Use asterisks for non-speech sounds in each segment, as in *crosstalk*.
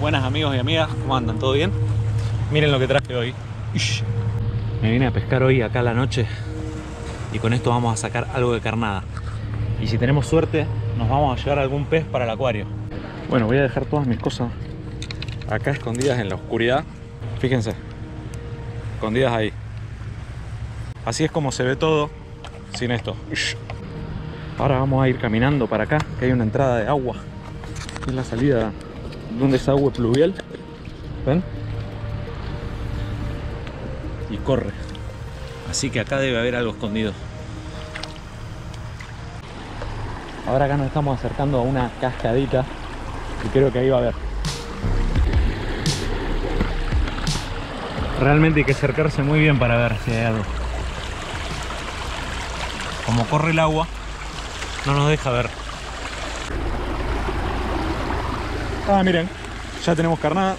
Buenas amigos y amigas, ¿cómo andan? ¿Todo bien? Miren lo que traje hoy. Me vine a pescar hoy acá a la noche y con esto vamos a sacar algo de carnada. Y si tenemos suerte, nos vamos a llevar algún pez para el acuario. Bueno, voy a dejar todas mis cosas acá escondidas en la oscuridad. Fíjense, escondidas ahí. Así es como se ve todo sin esto. Ahora vamos a ir caminando para acá, que hay una entrada de agua. Es la salida un desagüe pluvial. ¿Ven? Y corre. Así que acá debe haber algo escondido. Ahora acá nos estamos acercando a una cascadita y creo que ahí va a haber. Realmente hay que acercarse muy bien para ver si hay algo. Como corre el agua, no nos deja ver. Ah, miren, ya tenemos carnada.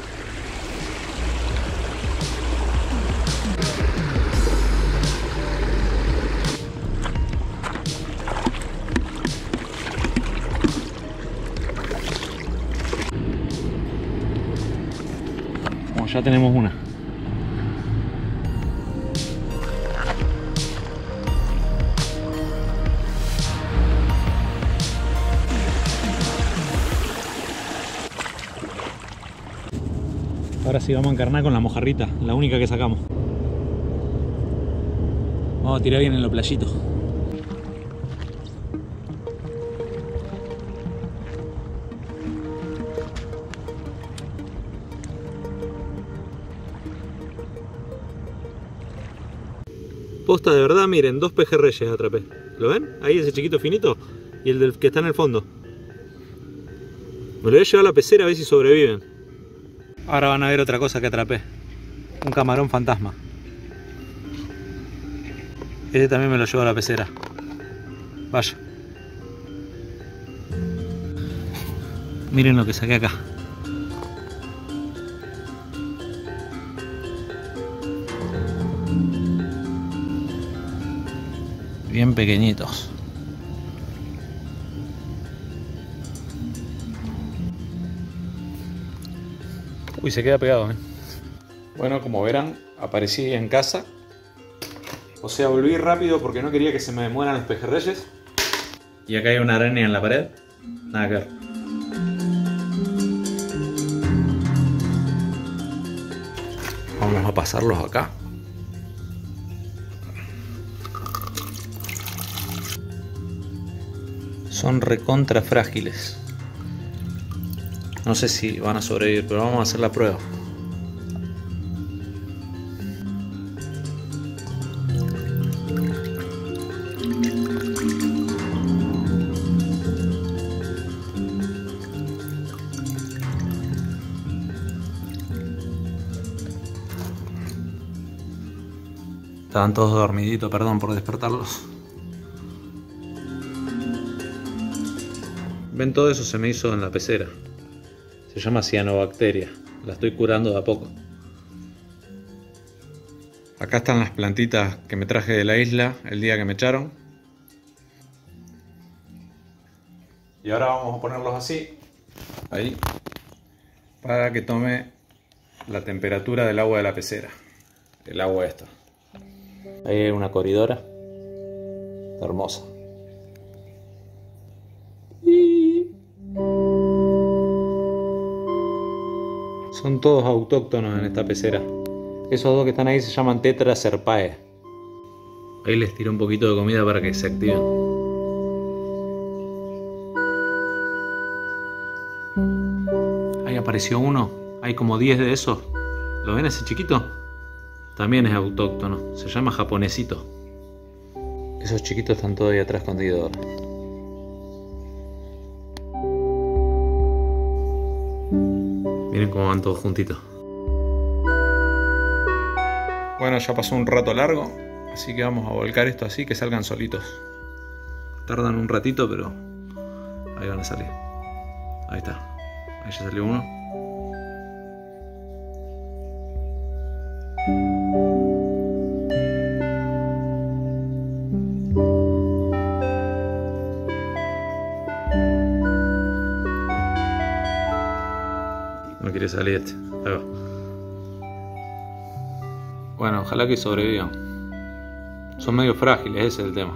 Como ya tenemos una. Ahora sí vamos a encarnar con la mojarrita, la única que sacamos. Vamos a tirar bien en lo playito. Posta de verdad, miren, dos pejerreyes atrapé. ¿Lo ven? Ahí ese chiquito finito y el del que está en el fondo. Me lo voy a llevar a la pecera a ver si sobreviven. Ahora van a ver otra cosa que atrapé. Un camarón fantasma. Este también me lo llevo a la pecera. Vaya. Miren lo que saqué acá. Bien pequeñitos. Uy, se queda pegado. ¿eh? Bueno, como verán, aparecí en casa. O sea, volví rápido porque no quería que se me mueran los pejerreyes. Y acá hay una araña en la pared. Nada que ver. Vamos a pasarlos acá. Son recontra frágiles. No sé si van a sobrevivir, pero vamos a hacer la prueba. Estaban todos dormiditos, perdón por despertarlos. Ven, todo eso se me hizo en la pecera. Se llama cianobacteria. La estoy curando de a poco. Acá están las plantitas que me traje de la isla el día que me echaron. Y ahora vamos a ponerlos así. Ahí. Para que tome la temperatura del agua de la pecera. El agua esta. Ahí hay una corridora. Hermosa. Son todos autóctonos en esta pecera. Esos dos que están ahí se llaman Tetra serpae. Ahí les tiro un poquito de comida para que se activen. Ahí apareció uno. Hay como 10 de esos. ¿Lo ven ese chiquito? También es autóctono. Se llama japonesito. Esos chiquitos están todavía atrás escondidos. Miren cómo van todos juntitos. Bueno, ya pasó un rato largo, así que vamos a volcar esto así que salgan solitos. Tardan un ratito, pero ahí van a salir. Ahí está. Ahí ya salió uno. Bueno, ojalá que sobrevivan. Son medio frágiles, ese es el tema.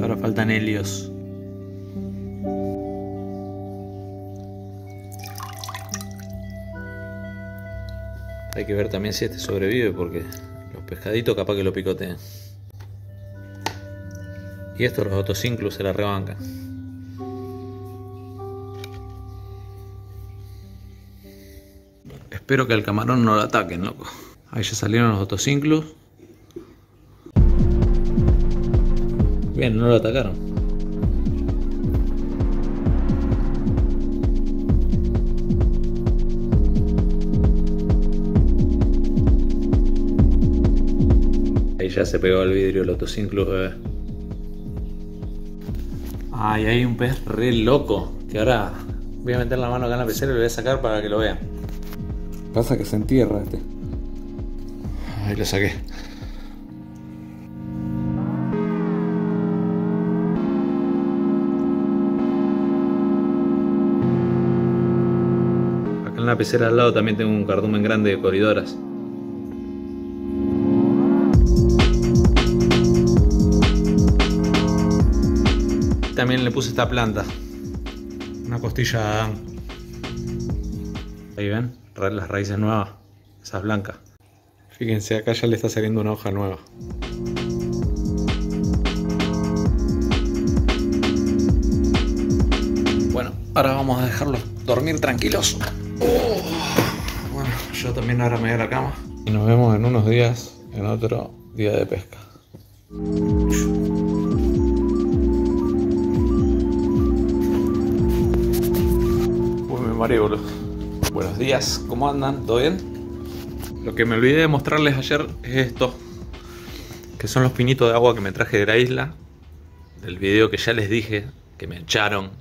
Ahora faltan helios. Hay que ver también si este sobrevive porque los pescaditos capaz que lo picotean. Y estos los otocinclus se la rebancan. Espero que al camarón no lo ataquen, loco. Ahí ya salieron los otocinclus. Bien, no lo atacaron. Ahí ya se pegó al vidrio el otocinclus, bebé. Ay, hay un pez re loco. Que ahora voy a meter la mano acá en la pecera y lo voy a sacar para que lo vean. Pasa que se entierra este. Ahí lo saqué. Acá en la pecera al lado también tengo un cardumen grande de coridoras. También le puse esta planta. Una costilla. Ahí ven, las raíces nuevas. Esas blancas. Fíjense, acá ya le está saliendo una hoja nueva. Bueno, ahora vamos a dejarlos dormir tranquilos. Oh, bueno, yo también ahora me voy a la cama. Y nos vemos en unos días en otro día de pesca. Uy, me mareé, boludo. Buenos días, ¿cómo andan? ¿Todo bien? Lo que me olvidé de mostrarles ayer es esto. Que son los pinitos de agua que me traje de la isla. Del video que ya les dije que me echaron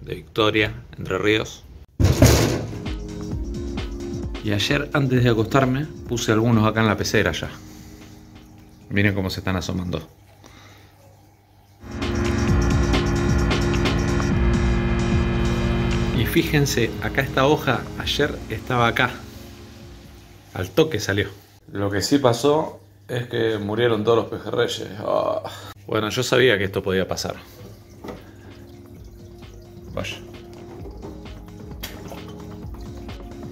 de Victoria, Entre Ríos. Y ayer, antes de acostarme, puse algunos acá en la pecera ya. Miren cómo se están asomando. Fíjense, acá esta hoja ayer estaba acá. Al toque salió. Lo que sí pasó es que murieron todos los pejerreyes. Ah. Bueno, yo sabía que esto podía pasar. Vaya.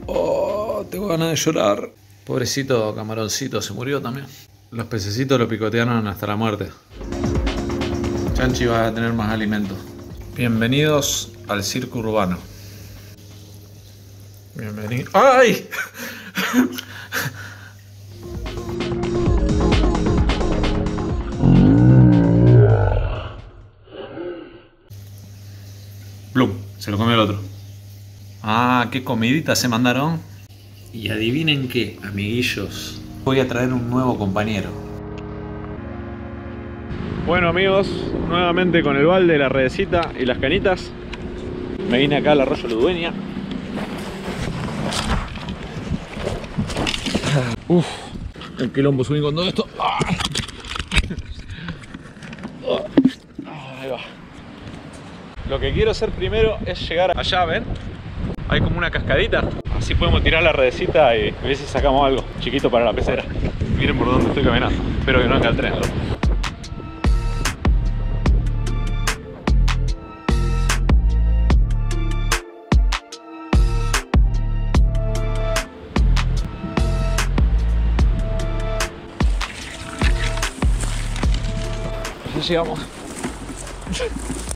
Oh, tengo ganas de llorar. Pobrecito camaroncito, se murió también. Los pececitos lo picotearon hasta la muerte. Chanchi va a tener más alimento. Bienvenidos al circo urbano. Bienvenido. ¡Ay! Plum, se lo comió el otro. Ah, qué comidita se mandaron. Y adivinen qué, amiguillos. Voy a traer un nuevo compañero. Bueno amigos, nuevamente con el balde, la redecita y las canitas. Me vine acá al arroyo Ludueña. Uf, el quilombo subí con todo esto. Ah. Ah, Ahí va. Lo que quiero hacer primero es llegar allá, ¿ven? Hay como una cascadita. Así podemos tirar la redecita y ver si sacamos algo chiquito para la pecera. Miren por dónde estoy caminando. Espero que no venga el tren. Llegamos.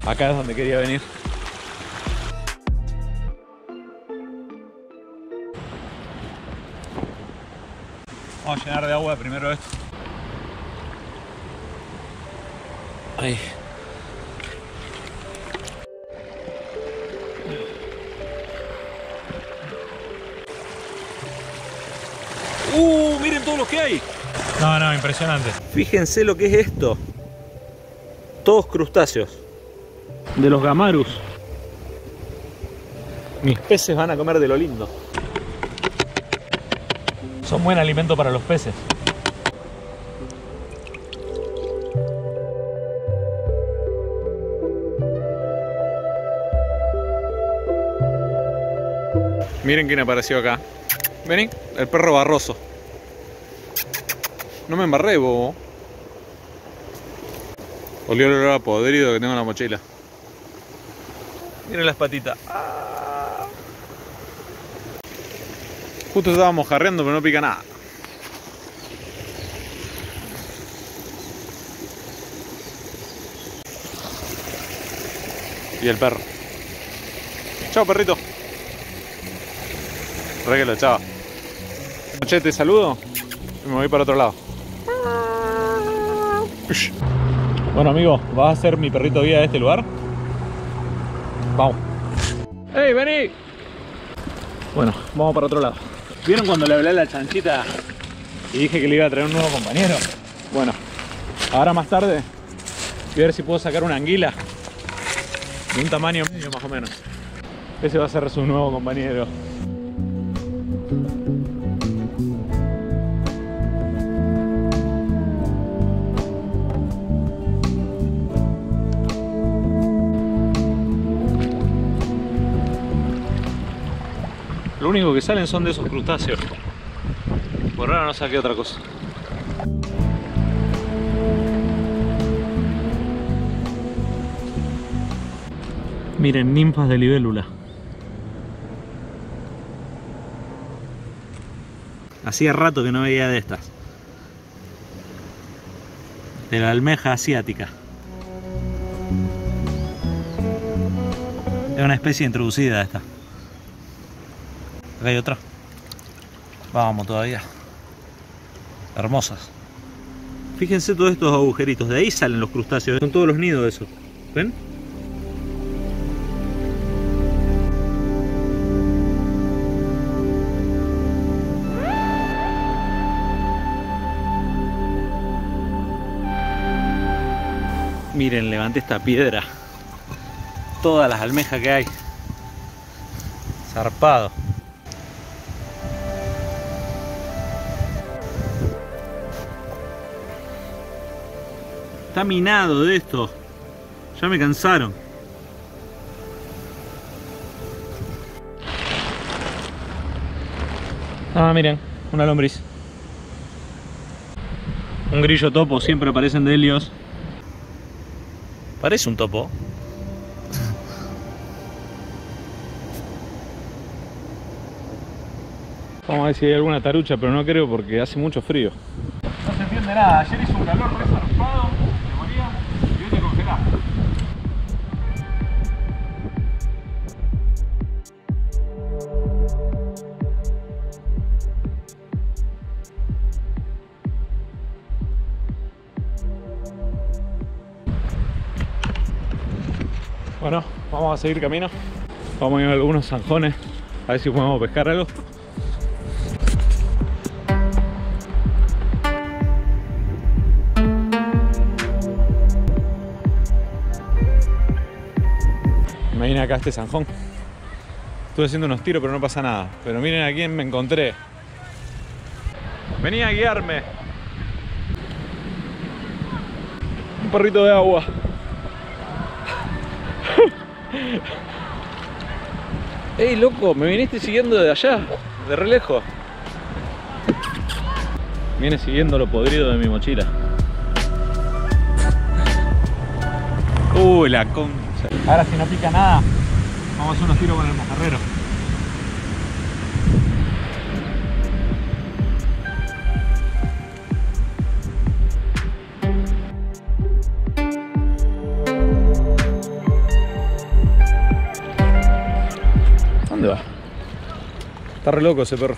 Acá es donde quería venir. Vamos a llenar de agua primero esto. Ahí. ¡Uh! Miren todo lo que hay. No, no, impresionante. Fíjense lo que es esto todos crustáceos. De los gamarus. Mis peces van a comer de lo lindo. Son buen alimento para los peces. Miren quién apareció acá. Vení, el perro barroso. No me embarré, bobo. Olió el olor a podrido que tengo en la mochila. Miren las patitas. Ah. Justo estábamos jarreando, pero no pica nada. Y el perro. Chao, perrito. Re que lo echaba. Che, te saludo y me voy para otro lado. Bueno, amigo, ¿vas a ser mi perrito guía de este lugar? Vamos. ¡Ey, vení! Bueno, vamos para otro lado. ¿Vieron cuando le hablé a la chanchita y dije que le iba a traer un nuevo compañero? Bueno, ahora más tarde voy a ver si puedo sacar una anguila de un tamaño medio más o menos. Ese va a ser su nuevo compañero. Lo único que salen son de esos crustáceos. Por ahora no saqué otra cosa. Miren, ninfas de libélula. Hacía rato que no veía de estas. De la almeja asiática. Es una especie introducida esta. Acá hay otra. Vamos todavía. Hermosas. Fíjense todos estos agujeritos. De ahí salen los crustáceos. Son todos los nidos esos. ¿Ven? Miren, levanté esta piedra. Todas las almejas que hay. Zarpado. Está minado de esto. Ya me cansaron. Ah, miren, una lombriz. Un grillo topo, siempre aparecen de helios. Parece un topo. Vamos a ver si hay alguna tarucha, pero no creo porque hace mucho frío. No se entiende nada. Ayer seguir camino. Vamos a ir a algunos zanjones a ver si podemos pescar algo. Me vine acá este zanjón. Estuve haciendo unos tiros, pero no pasa nada. Pero miren a quién me encontré. Venía a guiarme. Un perrito de agua. Ey, loco, me viniste siguiendo de allá, de re lejos. Viene siguiendo lo podrido de mi mochila. Uy, la concha. Ahora si no pica nada, vamos a hacer unos tiros con el mojarrero. Está re loco ese perro.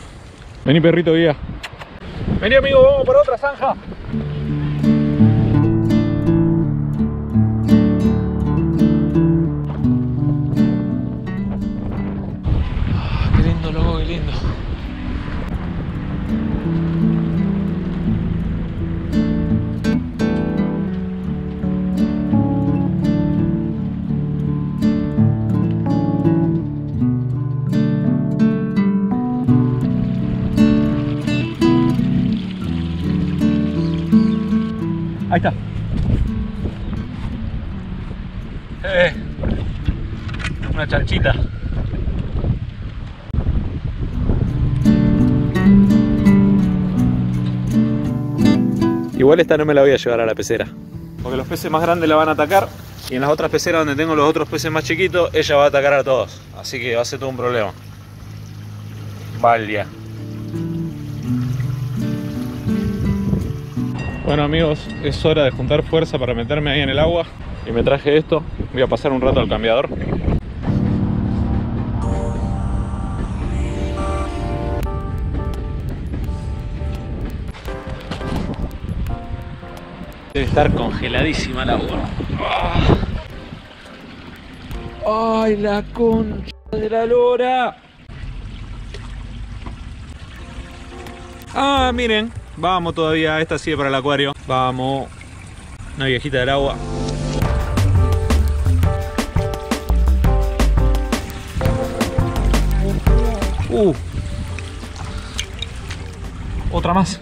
Vení perrito guía. Vení amigo, vamos por otra zanja. Ahí está. Eh, una chanchita. Igual esta no me la voy a llevar a la pecera. Porque los peces más grandes la van a atacar y en las otras peceras donde tengo los otros peces más chiquitos, ella va a atacar a todos. Así que va a ser todo un problema. Valia. Bueno amigos, es hora de juntar fuerza para meterme ahí en el agua. Y me traje esto. Voy a pasar un rato al cambiador. Debe estar congeladísima el agua. ¡Ay, la concha de la lora! Ah, miren. Vamos todavía. Esta sigue para el acuario. Vamos. Una viejita del agua. Uh. Otra más.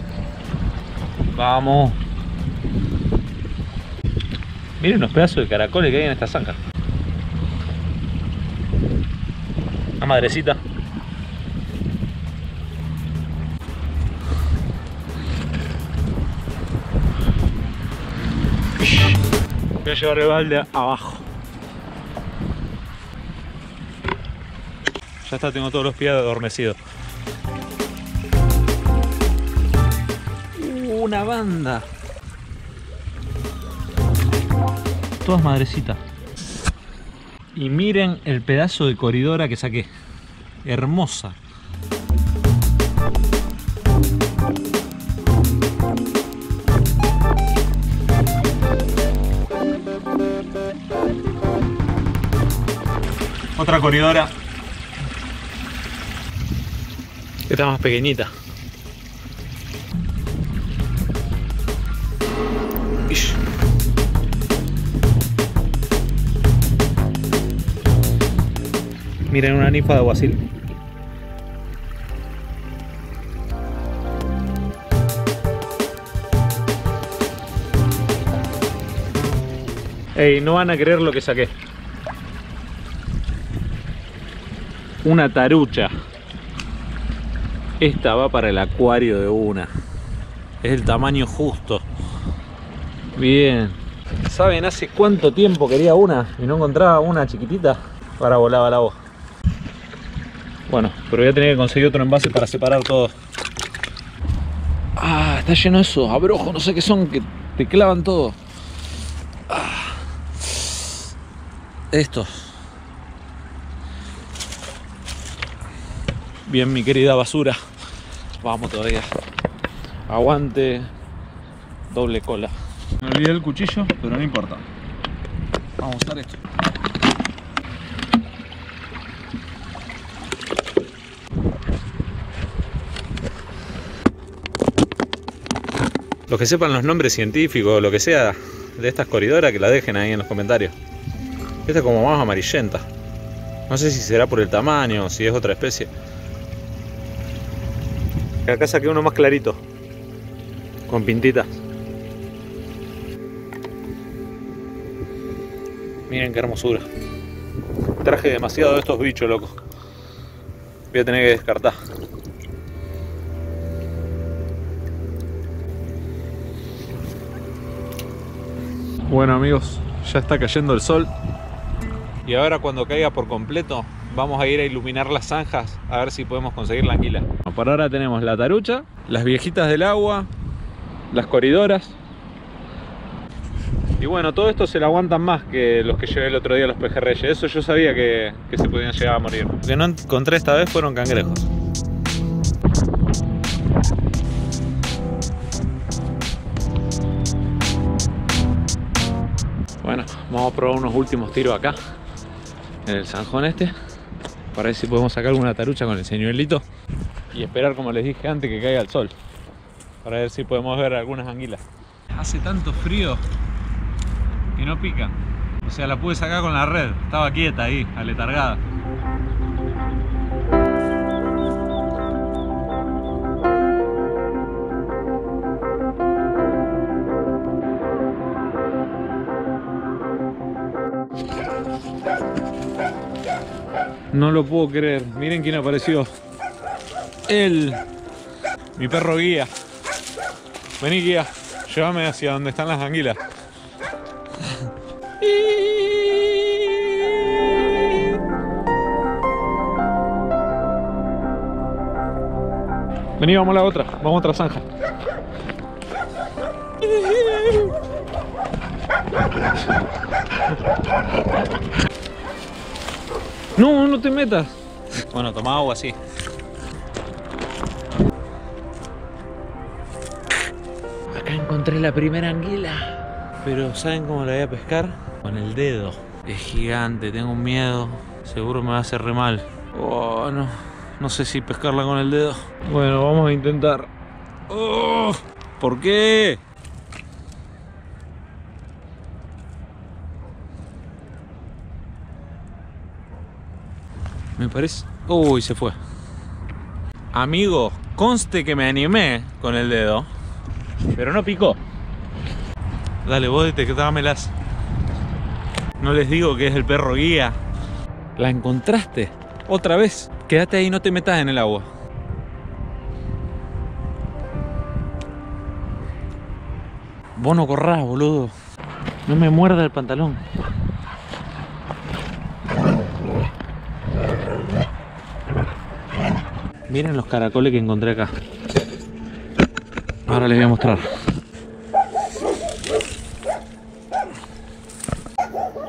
Vamos. Miren los pedazos de caracoles que hay en esta zanja. Una madrecita. Llevar el balde abajo. Ya está, tengo todos los pies adormecidos. Una banda. Todas madrecitas. Y miren el pedazo de coridora que saqué. Hermosa. Otra coridora. Esta más pequeñita. Ish. Miren una ninfa de aguacil. Ey, no van a creer lo que saqué. Una tarucha. Esta va para el acuario de una. Es el tamaño justo. Bien. ¿Saben hace cuánto tiempo quería una y no encontraba una chiquitita? Ahora volaba la voz. Bueno, pero voy a tener que conseguir otro envase para separar todo. Ah, está lleno de esos abrojos, no sé qué son, que te clavan todo. Ah. Estos. Bien, mi querida basura. Vamos todavía. Aguante. Doble cola. Me olvidé el cuchillo, pero no importa. Vamos a usar esto. Los que sepan los nombres científicos o lo que sea de estas coridoras, que la dejen ahí en los comentarios. Esta es como más amarillenta. No sé si será por el tamaño o si es otra especie. Acá saqué uno más clarito. Con pintitas. Miren qué hermosura. Traje demasiado de estos bichos, loco. Voy a tener que descartar. Bueno amigos, ya está cayendo el sol. Y ahora cuando caiga por completo, vamos a ir a iluminar las zanjas a ver si podemos conseguir la anguila. Por ahora tenemos la tarucha, las viejitas del agua, las coridoras. Y bueno, todo esto se lo aguantan más que los que llevé el otro día a los pejerreyes. Eso yo sabía que, que se podían llegar a morir. Lo que no encontré esta vez fueron cangrejos. Bueno, vamos a probar unos últimos tiros acá en el zanjón este para ver si podemos sacar alguna tarucha con el señuelito y esperar como les dije antes que caiga el sol. Para ver si podemos ver algunas anguilas. Hace tanto frío que no pica o sea la pude sacar con la red. Estaba quieta ahí aletargada No lo puedo creer. Miren quién apareció. Él. Mi perro guía. Vení guía. Llévame hacia donde están las anguilas. Vení, vamos a la otra. Vamos a otra zanja. No, no te metas. Bueno, toma agua así. Acá encontré la primera anguila. Pero ¿saben cómo la voy a pescar? Con el dedo. Es gigante, tengo un miedo. Seguro me va a hacer re mal. Oh, no. No sé si pescarla con el dedo. Bueno, vamos a intentar. Oh, ¿Por qué? Parece... Uy, se fue. Amigo, conste que me animé con el dedo, pero no picó. Dale, vos dámelas. No les digo que es el perro guía. La encontraste. Otra vez. Quédate ahí, no te metas en el agua. Vos no corrás, boludo. No me muerda el pantalón. Miren los caracoles que encontré acá. Ahora les voy a mostrar.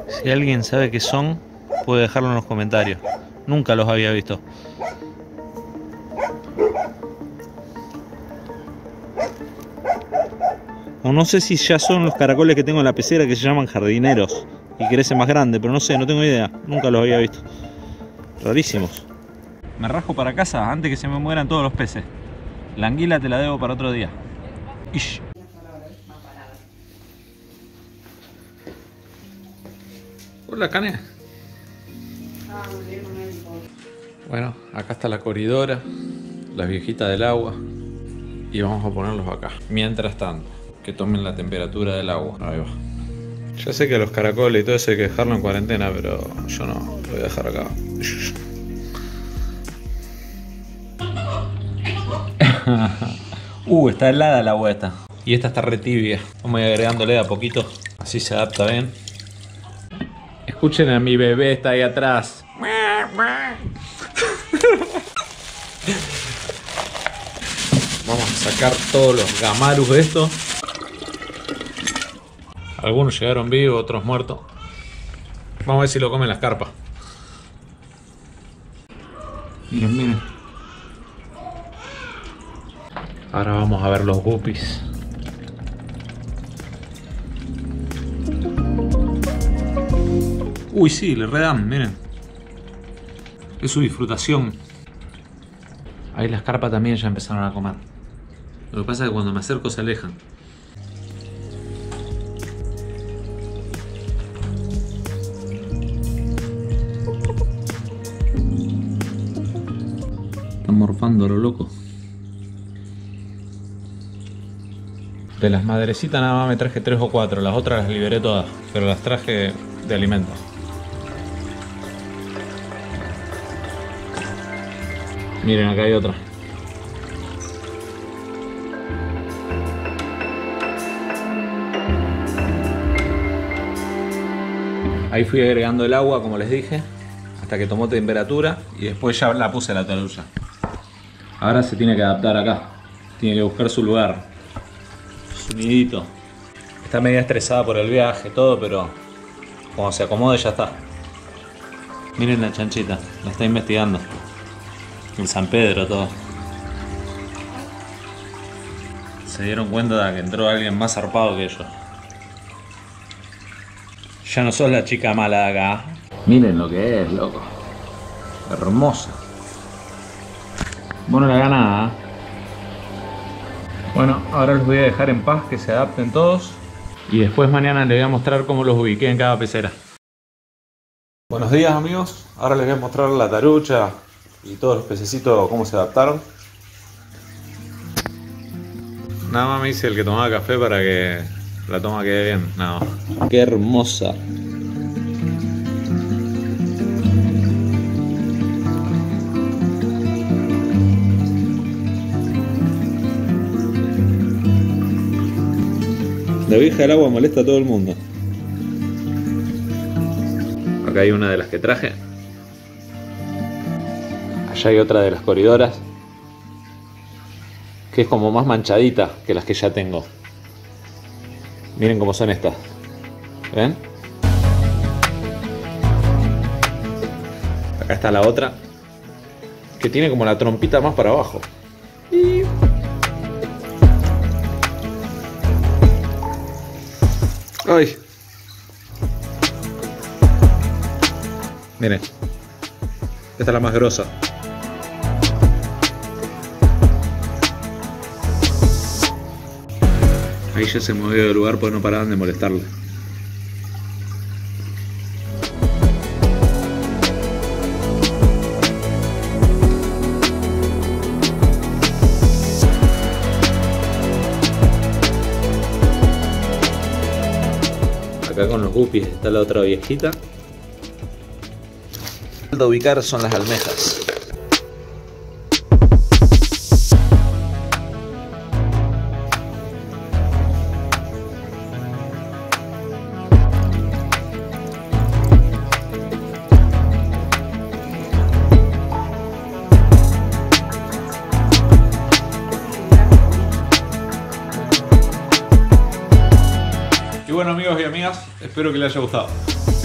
Si alguien sabe qué son, puede dejarlo en los comentarios. Nunca los había visto. O no sé si ya son los caracoles que tengo en la pecera que se llaman jardineros y crecen más grandes, pero no sé, no tengo idea. Nunca los había visto. Rarísimos. Me rasco para casa antes que se me mueran todos los peces. La anguila te la debo para otro día. Ish. Hola, Cane. Bueno, acá está la corridora, las viejitas del agua y vamos a ponerlos acá. Mientras tanto, que tomen la temperatura del agua. Ahí va. Ya sé que los caracoles y todo eso hay que dejarlo en cuarentena, pero yo no, lo voy a dejar acá. *laughs* uh, está helada la agua esta. Y esta está re tibia. Vamos a ir agregándole a poquito. Así se adapta bien. Escuchen a mi bebé, está ahí atrás. *laughs* Vamos a sacar todos los gamarus de esto. Algunos llegaron vivos, otros muertos. Vamos a ver si lo comen las carpas. Miren, miren. Ahora vamos a ver los guppies. Uy, sí, le redan, miren. Es su disfrutación. Ahí las carpas también ya empezaron a comer. Lo que pasa es que cuando me acerco se alejan. Están morfando a lo loco. De las madrecitas nada más me traje tres o cuatro, las otras las liberé todas, pero las traje de alimento. Miren, acá hay otra. Ahí fui agregando el agua, como les dije, hasta que tomó temperatura y después ya la puse a la talulla. Ahora se tiene que adaptar acá, tiene que buscar su lugar, Está media estresada por el viaje, todo, pero cuando se acomode ya está. Miren la chanchita, la está investigando. En San Pedro todo. Se dieron cuenta de que entró alguien más zarpado que ellos. Ya no sos la chica mala de acá. Miren lo que es, loco. Hermosa. Bueno, la ganada. Bueno, ahora los voy a dejar en paz, que se adapten todos. Y después mañana les voy a mostrar cómo los ubiqué en cada pecera. Buenos días amigos, ahora les voy a mostrar la tarucha y todos los pececitos cómo se adaptaron. Nada más me dice el que tomaba café para que la toma quede bien. No. Qué hermosa. La Virgen del Agua molesta a todo el mundo. Acá hay una de las que traje. Allá hay otra de las corridoras. Que es como más manchadita que las que ya tengo. Miren cómo son estas. ¿Ven? Acá está la otra. Que tiene como la trompita más para abajo. Ay. Miren. Esta es la más grosa. Ahí ya se movió del lugar porque no paraban de molestarle. Acá con los guppies está la otra viejita. Falta ubicar son las almejas. Espero que les haya gustado.